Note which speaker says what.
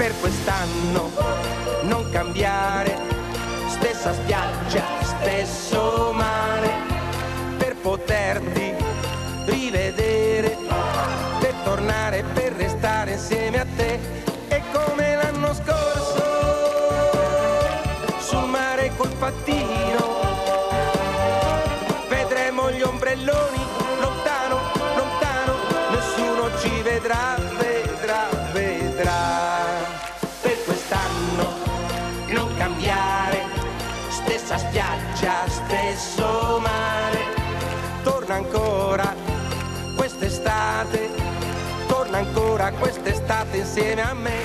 Speaker 1: per quest'anno. Non cambiare, stessa spiaggia, stesso mare, per poterti rivedere, per tornare, per restare insieme a te. E come l'anno scorso, sul mare col pattino, vedremo gli ombrelloni lontano, lontano, nessuno ci vedrà, spiaggia, stesso mare, torna ancora quest'estate, torna ancora quest'estate insieme a me.